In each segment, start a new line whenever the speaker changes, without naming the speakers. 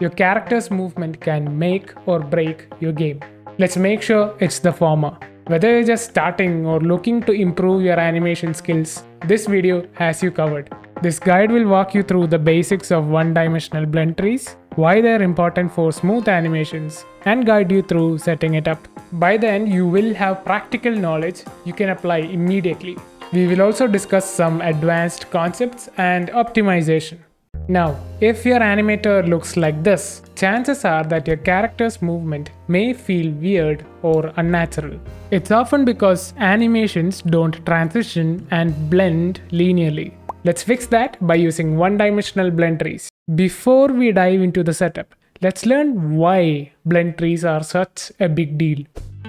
your character's movement can make or break your game. Let's make sure it's the former. Whether you're just starting or looking to improve your animation skills, this video has you covered. This guide will walk you through the basics of one-dimensional blend trees, why they're important for smooth animations, and guide you through setting it up. By then, you will have practical knowledge you can apply immediately. We will also discuss some advanced concepts and optimization. Now, if your animator looks like this, chances are that your character's movement may feel weird or unnatural. It's often because animations don't transition and blend linearly. Let's fix that by using one-dimensional blend trees. Before we dive into the setup, let's learn why blend trees are such a big deal.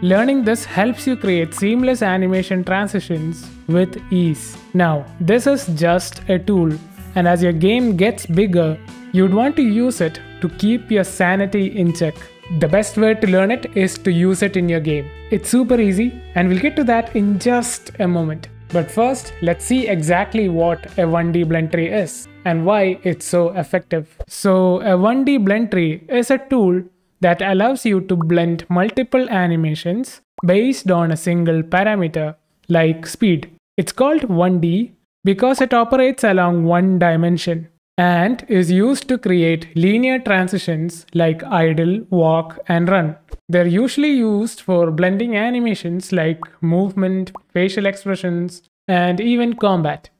Learning this helps you create seamless animation transitions with ease. Now, this is just a tool and as your game gets bigger, you'd want to use it to keep your sanity in check. The best way to learn it is to use it in your game. It's super easy and we'll get to that in just a moment. But first, let's see exactly what a 1D blend tree is and why it's so effective. So a 1D blend tree is a tool that allows you to blend multiple animations based on a single parameter like speed. It's called 1D because it operates along one dimension and is used to create linear transitions like idle, walk, and run. They're usually used for blending animations like movement, facial expressions, and even combat.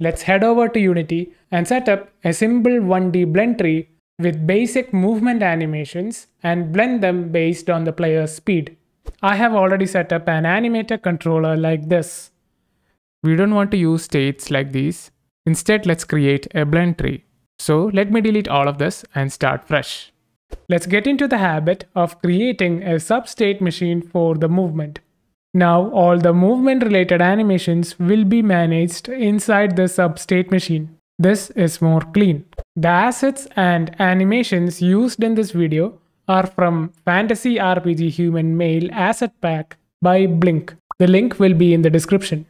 Let's head over to Unity and set up a simple 1D blend tree with basic movement animations and blend them based on the player's speed. I have already set up an animator controller like this. We don't want to use states like these. Instead, let's create a blend tree. So let me delete all of this and start fresh. Let's get into the habit of creating a substate machine for the movement. Now all the movement related animations will be managed inside the substate machine. This is more clean. The assets and animations used in this video are from Fantasy RPG Human Male Asset Pack by Blink. The link will be in the description.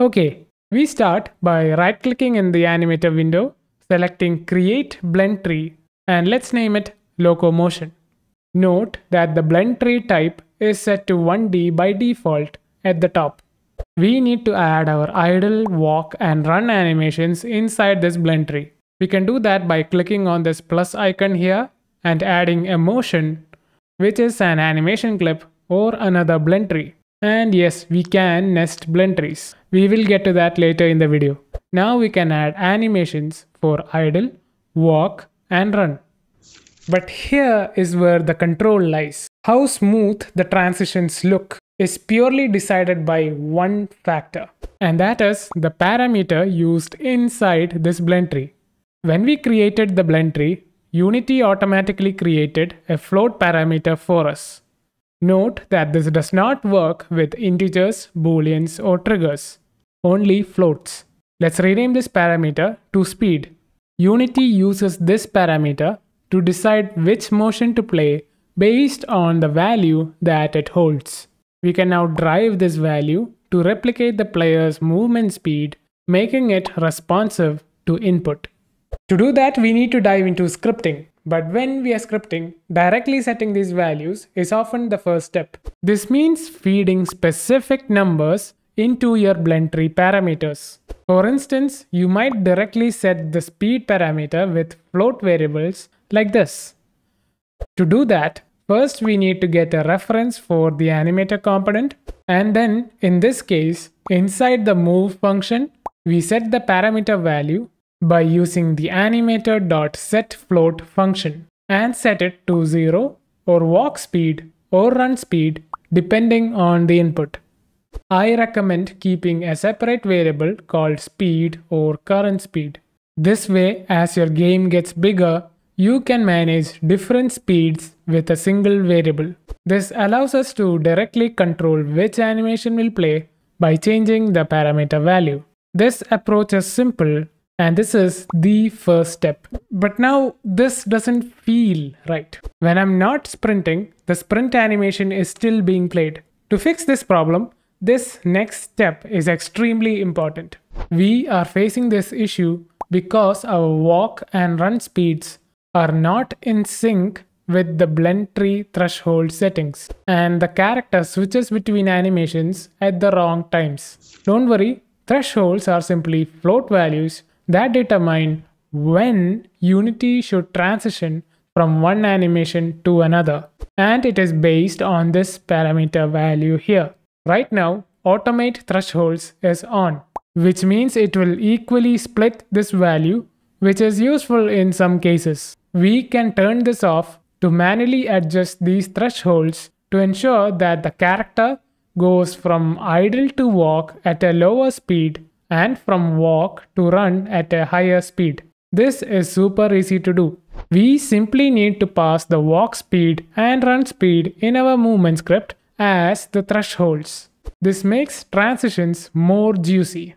Okay, we start by right clicking in the animator window, selecting create blend tree and let's name it locomotion. Note that the blend tree type is set to 1D by default at the top. We need to add our idle, walk and run animations inside this blend tree. We can do that by clicking on this plus icon here and adding a motion which is an animation clip or another blend tree. And yes, we can nest blend trees. We will get to that later in the video. Now we can add animations for idle, walk and run. But here is where the control lies. How smooth the transitions look is purely decided by one factor. And that is the parameter used inside this blend tree. When we created the blend tree, Unity automatically created a float parameter for us. Note that this does not work with integers, booleans or triggers, only floats. Let's rename this parameter to speed. Unity uses this parameter to decide which motion to play based on the value that it holds. We can now drive this value to replicate the player's movement speed, making it responsive to input. To do that, we need to dive into scripting. But when we are scripting, directly setting these values is often the first step. This means feeding specific numbers into your blend tree parameters. For instance, you might directly set the speed parameter with float variables like this. To do that, first we need to get a reference for the animator component and then in this case, inside the move function, we set the parameter value by using the animator.setFloat function and set it to 0 or walk speed or run speed depending on the input. I recommend keeping a separate variable called speed or current speed. This way, as your game gets bigger, you can manage different speeds with a single variable. This allows us to directly control which animation will play by changing the parameter value. This approach is simple and this is the first step. But now this doesn't feel right. When I'm not sprinting, the sprint animation is still being played. To fix this problem, this next step is extremely important. We are facing this issue because our walk and run speeds are not in sync with the blend tree threshold settings and the character switches between animations at the wrong times. Don't worry, thresholds are simply float values that determine when Unity should transition from one animation to another and it is based on this parameter value here. Right now, automate thresholds is on, which means it will equally split this value, which is useful in some cases. We can turn this off to manually adjust these thresholds to ensure that the character goes from idle to walk at a lower speed and from walk to run at a higher speed. This is super easy to do. We simply need to pass the walk speed and run speed in our movement script as the thresholds. This makes transitions more juicy.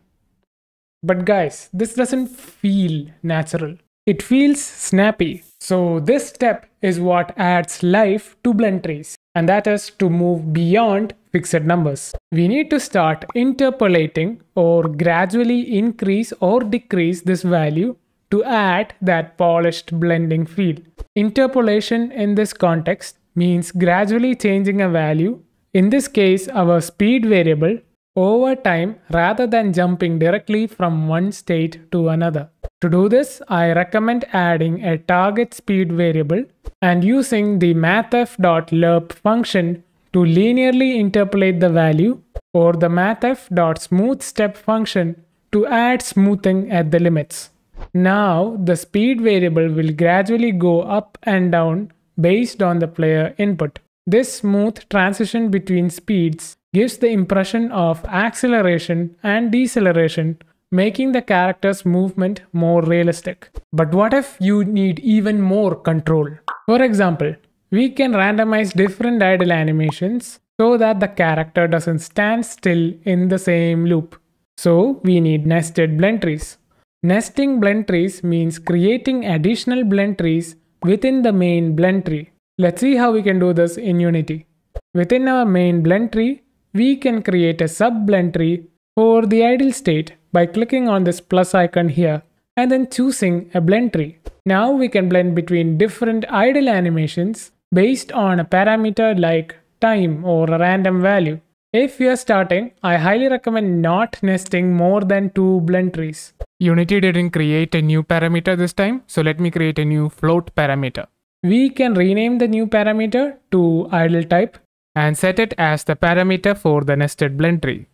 But guys, this doesn't feel natural. It feels snappy. So this step is what adds life to blend trees and that is to move beyond fixed numbers. We need to start interpolating or gradually increase or decrease this value to add that polished blending feel. Interpolation in this context means gradually changing a value, in this case our speed variable, over time rather than jumping directly from one state to another. To do this, I recommend adding a target speed variable and using the mathf.lerp function to linearly interpolate the value or the mathf.smoothStep function to add smoothing at the limits. Now the speed variable will gradually go up and down based on the player input. This smooth transition between speeds gives the impression of acceleration and deceleration making the character's movement more realistic. But what if you need even more control? For example, we can randomize different idle animations so that the character doesn't stand still in the same loop. So we need nested blend trees. Nesting blend trees means creating additional blend trees within the main blend tree. Let's see how we can do this in Unity. Within our main blend tree, we can create a sub blend tree for the idle state by clicking on this plus icon here and then choosing a blend tree. Now we can blend between different idle animations based on a parameter like time or a random value. If you are starting, I highly recommend not nesting more than two blend trees. Unity didn't create a new parameter this time, so let me create a new float parameter. We can rename the new parameter to idle type and set it as the parameter for the nested blend tree.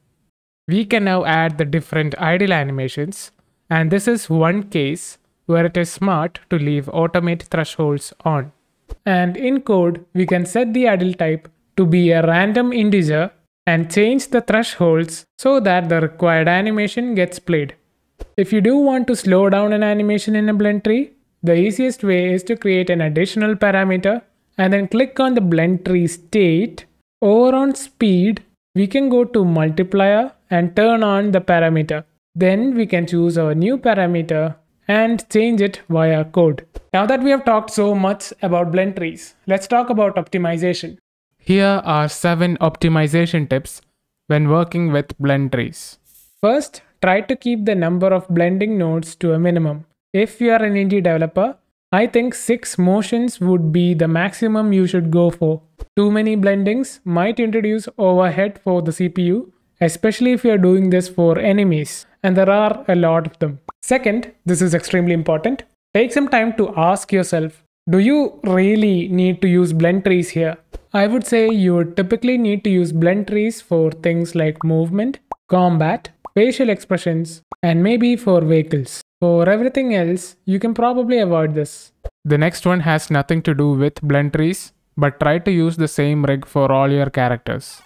We can now add the different idle animations and this is one case where it is smart to leave automate thresholds on. And in code, we can set the idle type to be a random integer and change the thresholds so that the required animation gets played. If you do want to slow down an animation in a blend tree, the easiest way is to create an additional parameter and then click on the blend tree state. Over on speed, we can go to multiplier and turn on the parameter. Then we can choose our new parameter and change it via code. Now that we have talked so much about blend trees, let's talk about optimization. Here are 7 optimization tips when working with blend trees. First, try to keep the number of blending nodes to a minimum. If you are an indie developer, I think 6 motions would be the maximum you should go for. Too many blendings might introduce overhead for the CPU especially if you're doing this for enemies, and there are a lot of them. Second, this is extremely important. Take some time to ask yourself, do you really need to use blend trees here? I would say you would typically need to use blend trees for things like movement, combat, facial expressions, and maybe for vehicles. For everything else, you can probably avoid this. The next one has nothing to do with blend trees, but try to use the same rig for all your characters.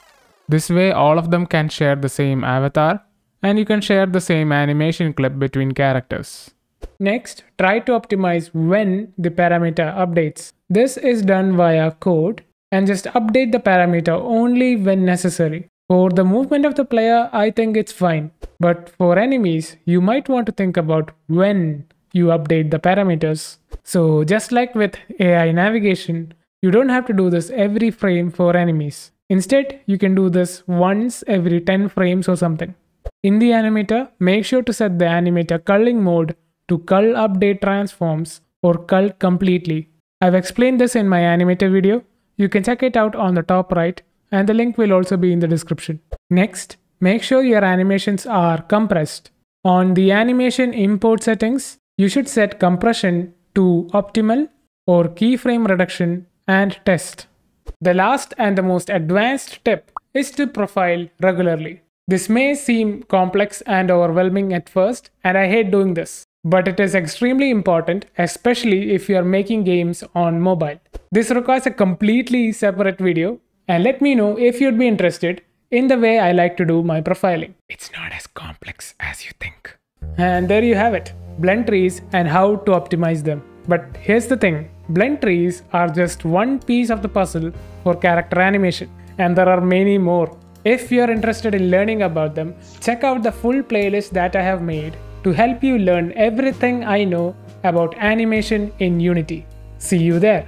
This way all of them can share the same avatar and you can share the same animation clip between characters. Next, try to optimize when the parameter updates. This is done via code and just update the parameter only when necessary. For the movement of the player, I think it's fine. But for enemies, you might want to think about when you update the parameters. So just like with AI navigation, you don't have to do this every frame for enemies. Instead, you can do this once every 10 frames or something. In the animator, make sure to set the animator culling mode to cull update transforms or cull completely. I've explained this in my animator video. You can check it out on the top right and the link will also be in the description. Next, make sure your animations are compressed. On the animation import settings, you should set compression to optimal or keyframe reduction and test. The last and the most advanced tip is to profile regularly. This may seem complex and overwhelming at first, and I hate doing this. But it is extremely important, especially if you are making games on mobile. This requires a completely separate video, and let me know if you'd be interested in the way I like to do my profiling. It's not as complex as you think. And there you have it, blend trees and how to optimize them. But here's the thing, blend trees are just one piece of the puzzle for character animation, and there are many more. If you're interested in learning about them, check out the full playlist that I have made to help you learn everything I know about animation in Unity. See you there!